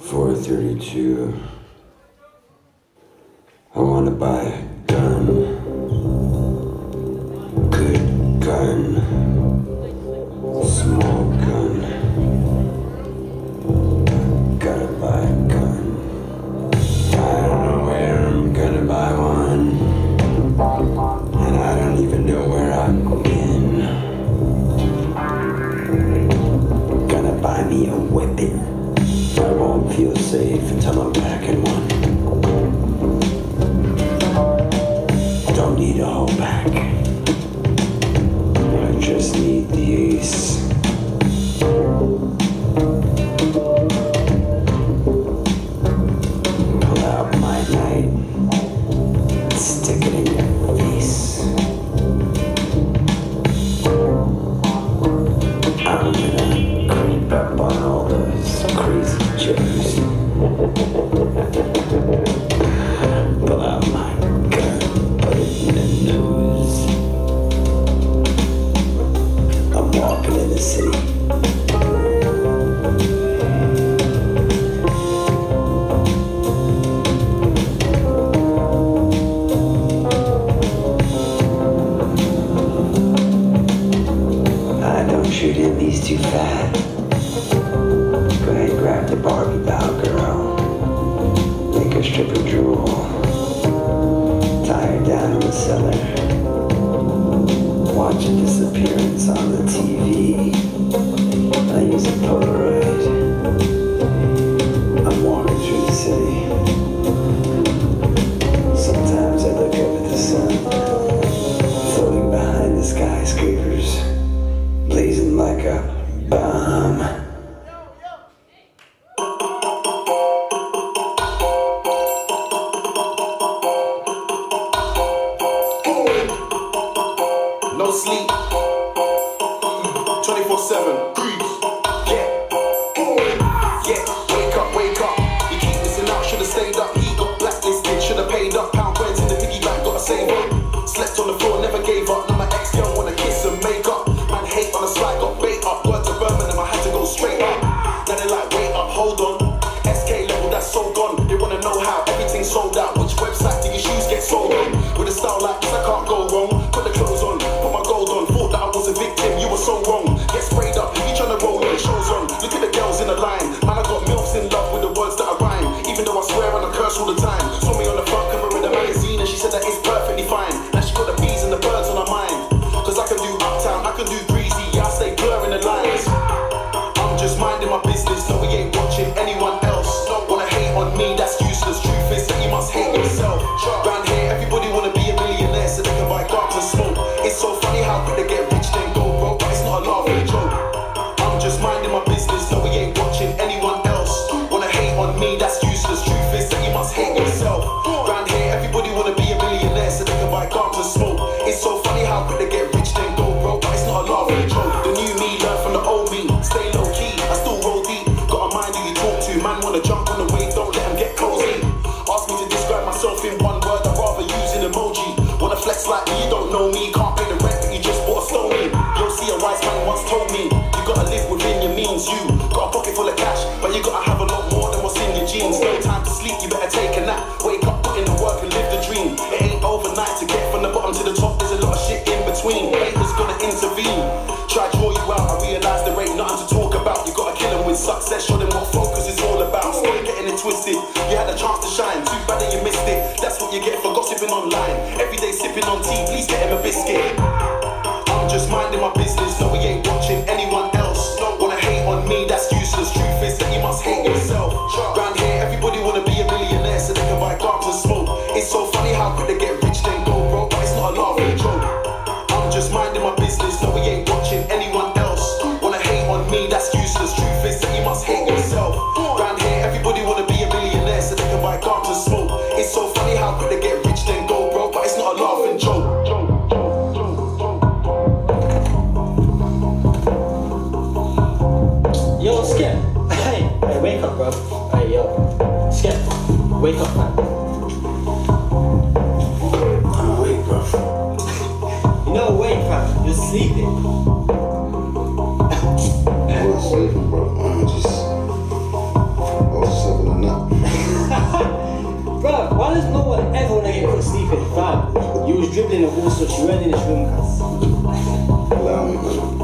432 I need a weapon. I won't feel safe until I'm back in 24-7, breathe. is that you must hate yourself. myself in one word, I'd rather use an emoji. Wanna flex like me, you don't know me, can't pay the rent, but you just bought a stone. You'll see a wise man once told me, you gotta live within your means. You got a pocket full of cash, but you gotta have a lot more than what's in your jeans. No time to sleep, you better take a nap. Wake up, put in the work and live the dream. It ain't overnight to get from the bottom to the top, there's a lot of shit in between. Haters gonna intervene, try draw you out, I realize there ain't nothing to talk about. You gotta kill them with success, show them what focus is twisted. You had a chance to shine, too bad that you missed it. That's what you get for gossiping online. Every day sipping on tea, please get him a biscuit. I'm just minding my business, no, he ain't watching anyone else. No, Skip. Wake up, man. I'm awake, bro. You're not awake, fam. You're sleeping. I'm not sleeping, bro. I'm just. I was just having a nap. bro, why does no one ever want to get caught sleeping, fam? You was dribbling and all so You ran in this room, cuz. Allow me, man.